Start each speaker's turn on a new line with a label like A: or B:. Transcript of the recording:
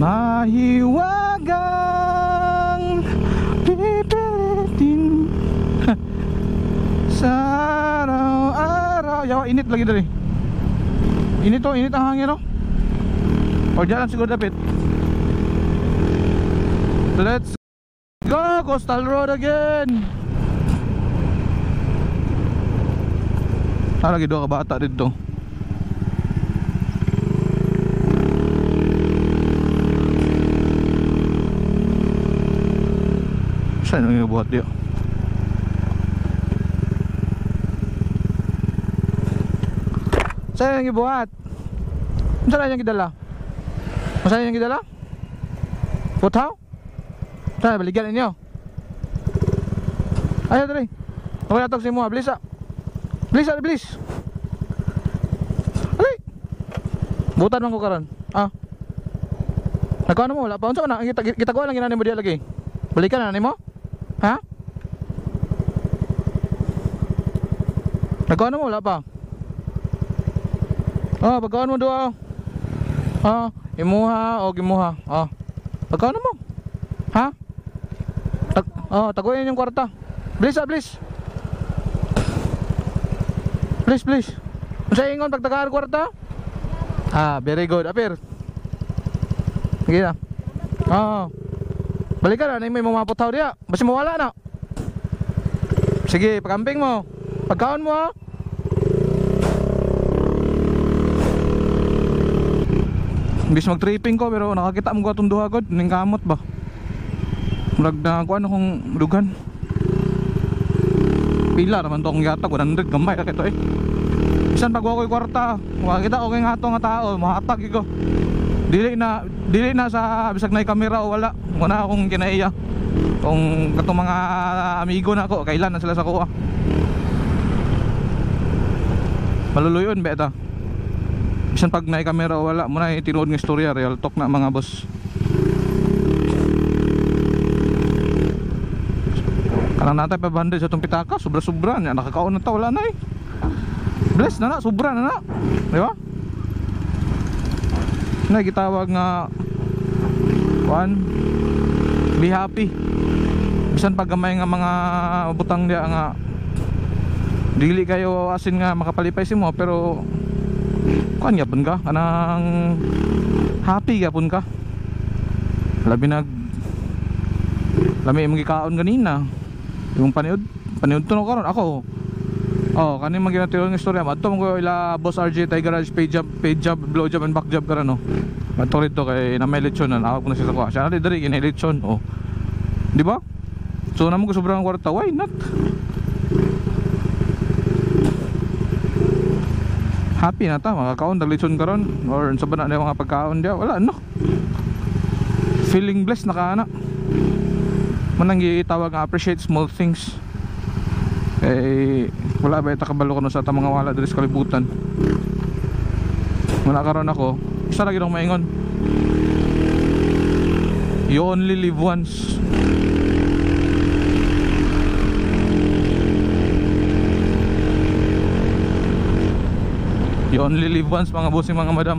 A: Mahiwagang pipilitin Sa araw-araw. Yawa, init lagi dali. Init to, init ang hangin no? O dyan lang siguro dapit. Let's go Coastal Road again. Ah, lagi doon ka bata dito Saan ang ibuhat diyo? Saan ang ibuhat? Saan ang gidala? Saan ang gidala? Putaw? Saan balikan ninyo? Ayaw dali. Okay natok si mo, bilis ah. Bilis ah, bilis. Ali. Butan man ko. Ah. Nagkuha na mo, wala pa. Unsa na? Kita, kita ko lang ginani mo diya lagi. Balikan na ni mo? Ha? Nagkuha na mo, wala pa. Ah, pagkaon mo doon. Ah, imuha o gimuha. Ah. Pagkaon mo. Ha? Tag oh, taguin yung kwarta. Please, ah, please. Please, please. Unsa ingon pag tagaan kwarta? Ah, very good. Apir. Sige na. Oo. Balikan na, may mamaputaw diya. Basta mawala na. Sige, pagamping mo. Pagkaon mo ha. Imbis mag-tripping ko pero nakakita mo ko itong duha god. Ning kamot ba? Murag na ko ano kung lugan. Pila naman to akong yata 100 gamay ka kito eh. Bisan pag ako kwarta, makakita ko kay nga nga tao, mahatag ko. Dili na dili na sa bisag na kamera o wala. Wala akong kinaiya. Kung katong mga amigo na ako, kailan na sila sa kuha. Maluluyon beta. Bisan pag na kamera o wala, muna tinuod ng istorya, real talk na mga boss. Kanang natay 500 sa itong pitaka, sobra-sobra niya. Nakakaon na ta, wala na eh. Bless na na, sobra na na. Di ba? Na gitawag nga one be happy. Bisan pag gamay nga mga butang dia nga dili kayo asin nga makapalipay si mo pero kuan gyapon ka kanang happy gyapon ka. Labi nag Lami imong gikaon ganina. Yung paniud, paniud to no karon ako. Oh, kani man ginatiyo ng istorya. Adto mo ila Boss RJ Tiger Garage page job, page job, blow job and back job karon no. Adto rito kay na may lechon na ako na siya ko. Siya na diri kini lechon oh. Di ba? So namo ko sobrang kwarta, why not? Happy na ta, makakaon dag lechon karon or sa bana na mga pagkaon dia, wala no. Feeling blessed na kana. Manang gitawag nga appreciate small things. Eh wala ba ita kabalo ko no sa ta mga wala diri sa kalibutan. Wala karon ako. Isa lagi nang maingon. You only live once. You only live once mga bossing mga madam.